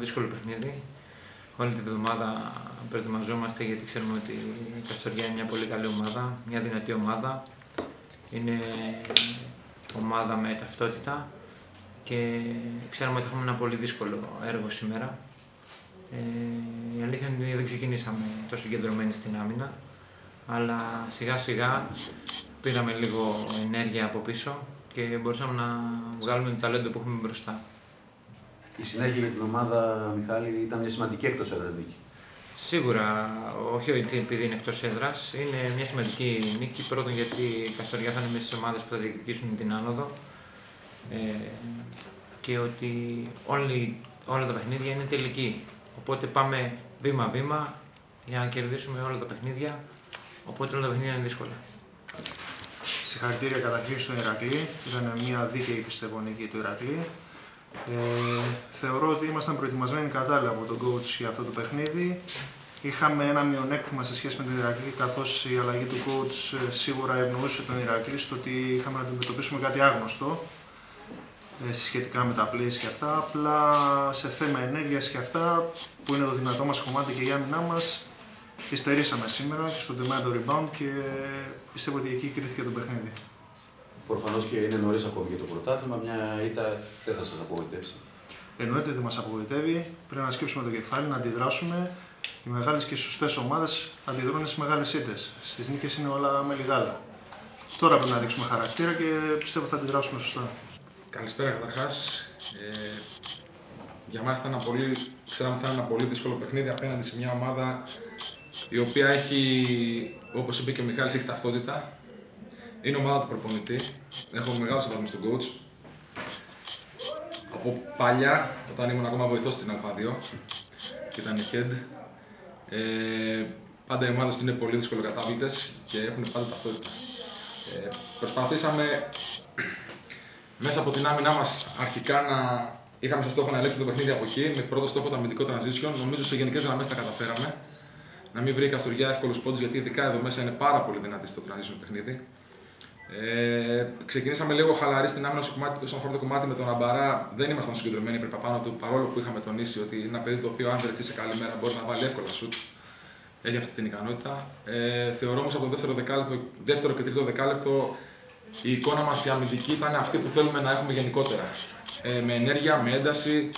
δύσκολο παιχνίδι. Όλη την εβδομάδα προετοιμαζόμαστε γιατί ξέρουμε ότι η Καστοριά είναι μια πολύ καλή ομάδα, μια δυνατή ομάδα. Είναι ομάδα με ταυτότητα και ξέρουμε ότι έχουμε ένα πολύ δύσκολο έργο σήμερα. Ε, η αλήθεια είναι ότι δεν ξεκινήσαμε τόσο συγκεντρωμένοι στην άμυνα, αλλά σιγά σιγά πήραμε λίγο ενέργεια από πίσω και μπορούσαμε να βγάλουμε το ταλέντο που έχουμε μπροστά. Η συνέχεια για την ομάδα, Μιχάλη, ήταν μια σημαντική εκτός έδρας νίκη. Σίγουρα, όχι επειδή είναι εκτός έδρας, είναι μια σημαντική νίκη. Πρώτον, γιατί η Καστοριά θα είναι μέσα στις ομάδες που θα διεκδικήσουν την άνοδο. Ε, και ότι όλοι, όλα τα παιχνίδια είναι τελική. Οπότε πάμε βήμα-βήμα για να κερδίσουμε όλα τα παιχνίδια. Οπότε όλα τα παιχνίδια είναι δύσκολα. Συγχαρητήρια καταρχήν στον Ηρακλή. Ήταν μια δίκαιη πιστεύω νίκη του Ηρακλή. Ε, θεωρώ ότι ήμασταν προετοιμασμένοι κατάλληλα από τον coach για αυτό το παιχνίδι. Είχαμε ένα μειονέκτημα σε σχέση με τον Ηρακλή, καθώς η αλλαγή του coach ε, σίγουρα ευνοούσε τον Ηρακλή στο ότι είχαμε να αντιμετωπίσουμε κάτι άγνωστο ε, σχετικά με τα plays και αυτά. Απλά σε θέμα ενέργειας και αυτά, που είναι το δυνατό μας κομμάτι και η άμυνά μας, υστερήσαμε σήμερα και στον τομέα του rebound και πιστεύω ότι εκεί κρίθηκε το παιχνίδι. Προφανώς και είναι νωρίς ακόμη για το πρωτάθλημα, μια ήττα δεν θα σας απογοητεύσει. Εννοείται ότι μας απογοητεύει. Πρέπει να σκέψουμε το κεφάλι, να αντιδράσουμε. Οι μεγάλες και σωστές ομάδες αντιδρούν στις μεγάλες ήττες. Στις νίκες είναι όλα με λιγάλα. Τώρα πρέπει να ρίξουμε χαρακτήρα και πιστεύω θα αντιδράσουμε σωστά. Καλησπέρα καταρχάς. Ε, για μας ήταν ένα πολύ, ξέραμε ότι θα είναι ένα πολύ δύσκολο παιχνίδι απέναντι σε μια ομάδα η οποία έχει, όπως είπε και ο Μιχάλης, έχει ταυτότητα. Είναι ομάδα του προπονητή. Έχω μεγάλο σεβασμό στον coach. Από παλιά, όταν ήμουν ακόμα βοηθός στην Α2 και ήταν η head, ε, πάντα οι ομάδες είναι πολύ δύσκολο κατάβλητε και έχουν πάντα ταυτότητα. Ε, προσπαθήσαμε μέσα από την άμυνά μας αρχικά να είχαμε στο στόχο να ελέγξουμε το παιχνίδι από εκεί, με πρώτο στόχο το αμυντικό transition. Νομίζω σε γενικές γραμμές τα καταφέραμε. Να μην βρει η Καστοριά εύκολους πόντους, γιατί ειδικά εδώ μέσα είναι πάρα πολύ δυνατή στο transition παιχνίδι. Ε, ξεκινήσαμε λίγο χαλαρή στην άμυνα στο κομμάτι, όσον αφορά το κομμάτι με τον Αμπαρά. Δεν ήμασταν συγκεντρωμένοι πριν πάνω του, παρόλο που είχαμε τονίσει ότι είναι ένα παιδί το οποίο, αν βρεθεί σε καλή μέρα, μπορεί να βάλει εύκολα σουτ. Έχει αυτή την ικανότητα. Ε, θεωρώ όμως από το δεύτερο, δεκάλεπτο, δεύτερο και τρίτο δεκάλεπτο η εικόνα μας η αμυντική ήταν αυτή που θέλουμε να έχουμε γενικότερα. Ε, με ενέργεια, με ένταση,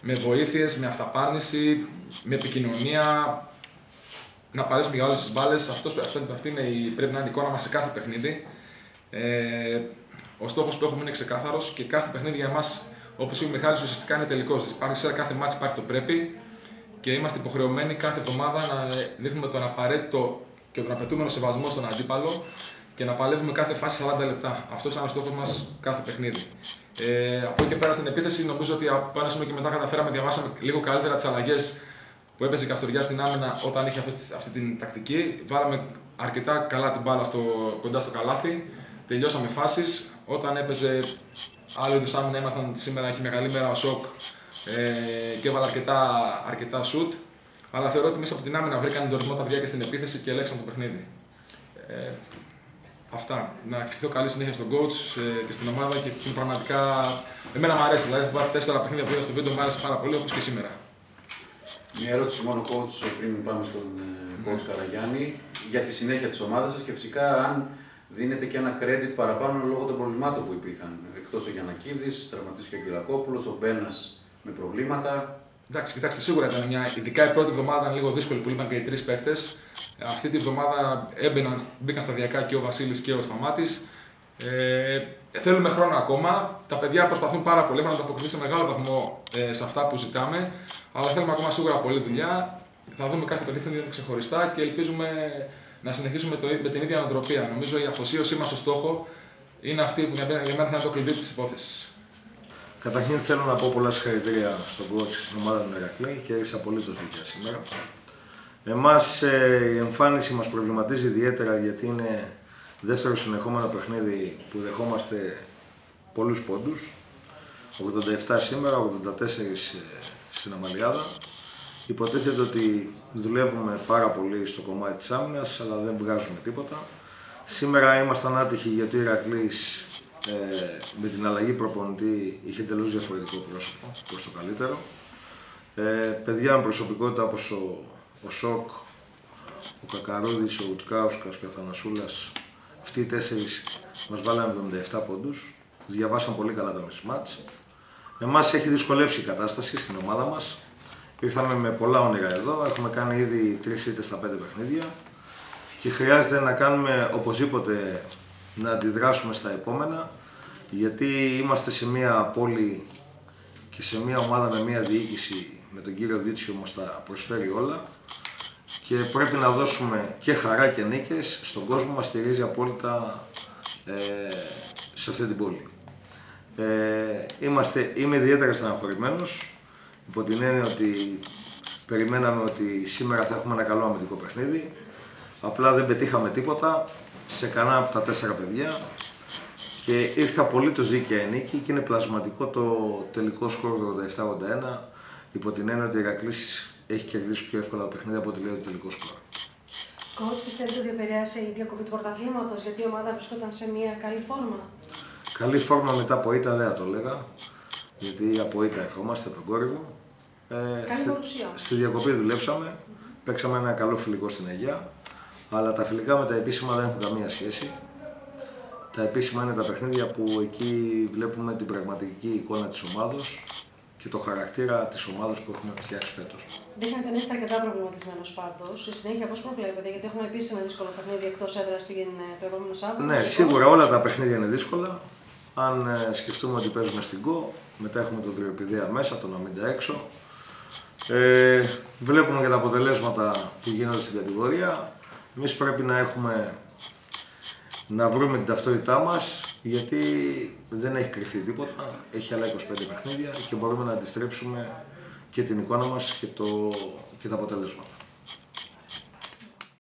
με βοήθειες, με αυταπάρνηση, με επικοινωνία. Να παρέσουμε για όλες τις μπάλες. Αυτή είναι η, πρέπει να είναι η εικόνα μας σε κάθε παιχνίδι. Ε, ο στόχος που έχουμε είναι ξεκάθαρος και κάθε παιχνίδι για εμά, όπως είπε ο Μιχάλης, ουσιαστικά είναι τελικός. Σε κάθε μάτι υπάρχει το πρέπει και είμαστε υποχρεωμένοι κάθε εβδομάδα να δείχνουμε τον απαραίτητο και τον απαιτούμενο σεβασμό στον αντίπαλο και να παλεύουμε κάθε φάση 40 λεπτά. Αυτός ήταν ο στόχος μας κάθε παιχνίδι. Ε, από εκεί και πέρα στην επίθεση, νομίζω ότι από ένα σημείο και μετά καταφέραμε, διαβάσαμε λίγο καλύτερα τις αλλαγές που έπαιζε η Καστοριά στην άμυνα όταν είχε αυτή, αυτή την τακτική. Βάλαμε αρκετά καλά την μπάλα στο, κοντά στο καλάθι τελειώσαμε φάσεις. Όταν έπαιζε άλλο είδου άμυνα, ήμασταν σήμερα, έχει μια καλή μέρα ο Σοκ ε, και έβαλε αρκετά, αρκετά σουτ. Αλλά θεωρώ ότι μέσα από την άμυνα βρήκαν τον ρυθμό τα παιδιά και στην επίθεση και ελέγξαν το παιχνίδι. Ε, αυτά. Να ευχηθώ καλή συνέχεια στον coach ε, και στην ομάδα και είναι πραγματικά. Εμένα μου αρέσει. Δηλαδή, πάρει τέσσερα παιχνίδια που είδα στο βίντεο μου άρεσε πάρα πολύ όπως και σήμερα. Μια ερώτηση μόνο coach πριν πάμε στον ε, coach ναι. Καραγιάννη για τη συνέχεια της ομάδας σας και φυσικά αν δίνεται και ένα credit παραπάνω λόγω των προβλημάτων που υπήρχαν. Εκτός ο Γιανακίδης, τραυματίστηκε ο Κυρακόπουλο, ο Μπένας με προβλήματα. Εντάξει, κοιτάξτε, σίγουρα ήταν μια. Ειδικά η πρώτη εβδομάδα ήταν λίγο δύσκολη που είπαν και οι τρεις παίχτε. Αυτή τη βδομάδα έμπαιναν, μπήκαν σταδιακά και ο Βασίλης και ο Σταμάτης. Ε, θέλουμε χρόνο ακόμα. Τα παιδιά προσπαθούν πάρα πολύ. Έχουν ανταποκριθεί σε μεγάλο βαθμό ε, σε αυτά που ζητάμε. Αλλά θέλουμε ακόμα σίγουρα πολλή δουλειά. Θα δούμε κάθε παιδί ξεχωριστά και ελπίζουμε να συνεχίσουμε το, με την ίδια ανατροπία. Νομίζω η αφοσίωσή μας στο στόχο είναι αυτή που για μένα θα είναι το κλειδί της υπόθεσης. Καταρχήν θέλω να πω πολλά συγχαρητήρια στον coach και στην ομάδα του Μερακλή και είσαι απολύτω δίκαια σήμερα. Εμάς ε, η εμφάνιση μας προβληματίζει ιδιαίτερα γιατί είναι δεύτερο συνεχόμενο παιχνίδι που δεχόμαστε πολλούς πόντους. 87 σήμερα, 84 ε, στην Αμαλιάδα. Υποτίθεται ότι δουλεύουμε πάρα πολύ στο κομμάτι της άμυνας, αλλά δεν βγάζουμε τίποτα. Σήμερα ήμασταν άτυχοι γιατί ο Ηρακλής ε, με την αλλαγή προπονητή είχε τελείως διαφορετικό πρόσωπο προς το καλύτερο. Ε, παιδιά με προσωπικότητα όπως ο, ο Σοκ, ο Κακαρούδης, ο Ουτκάουσκας και ο Θανασούλας. Αυτοί οι τέσσερις μας βάλανε 77 πόντους. Διαβάσαν πολύ καλά τα μάτς. Εμάς έχει δυσκολέψει η κατάσταση στην ομάδα μας. Ήρθαμε με πολλά όνειρα εδώ, έχουμε κάνει ήδη τρεις ήττες στα πέντε παιχνίδια και χρειάζεται να κάνουμε οπωσδήποτε να αντιδράσουμε στα επόμενα γιατί είμαστε σε μια πόλη και σε μια ομάδα με μια διοίκηση με τον κύριο Δίτσιο μας τα προσφέρει όλα και πρέπει να δώσουμε και χαρά και νίκες στον κόσμο. Μας στηρίζει απόλυτα ε, σε αυτή την πόλη. Ε, είμαστε, είμαι ιδιαίτερα στεναχωρημένος υπό την έννοια ότι περιμέναμε ότι σήμερα θα έχουμε ένα καλό αμυντικό παιχνίδι. Απλά δεν πετύχαμε τίποτα σε κανένα από τα τέσσερα παιδιά και ήρθε απολύτω δίκαια η νίκη και είναι πλασματικό το τελικό σκορ 87-81 υπό την έννοια ότι η Ηρακλής έχει κερδίσει πιο εύκολα το παιχνίδι από ό,τι λέει το τελικό σκορ. Κότς, πιστεύετε ότι επηρέασε η διακοπή του πρωταθλήματος γιατί η ομάδα βρισκόταν σε μια καλή φόρμα; Καλή φόρμα μετά από ήττα δεν θα το λέγα. Γιατί από ήττα ερχόμαστε από τον κόρυβο. Ε, Καλή παρουσία. Στη διακοπή δουλέψαμε. Παίξαμε ένα καλό φιλικό στην Αγία. Αλλά τα φιλικά με τα επίσημα δεν έχουν καμία σχέση. Τα επίσημα είναι τα παιχνίδια που εκεί βλέπουμε την πραγματική εικόνα της ομάδος και το χαρακτήρα της ομάδα που έχουμε φτιάξει φέτος. Δείχνετε να είστε αρκετά προβληματισμένο πάντως. Στη συνέχεια, πώς προβλέπετε, γιατί έχουμε επίση ένα δύσκολο παιχνίδι εκτός έδρας το επόμενο Σάββατο. Ναι, σίγουρα όλα τα παιχνίδια είναι δύσκολα. Αν ε, σκεφτούμε ότι παίζουμε στην ΚΟ, μετά έχουμε το Τριοπηδέα μέσα, τον Αμίντα έξω. Ε, βλέπουμε και τα αποτελέσματα που γίνονται στην κατηγορία. Εμείς πρέπει να έχουμε να βρούμε την ταυτότητά μας γιατί δεν έχει κρυφθεί τίποτα, έχει άλλα 25 παιχνίδια και μπορούμε να αντιστρέψουμε και την εικόνα μας και, το, και τα αποτελέσματα.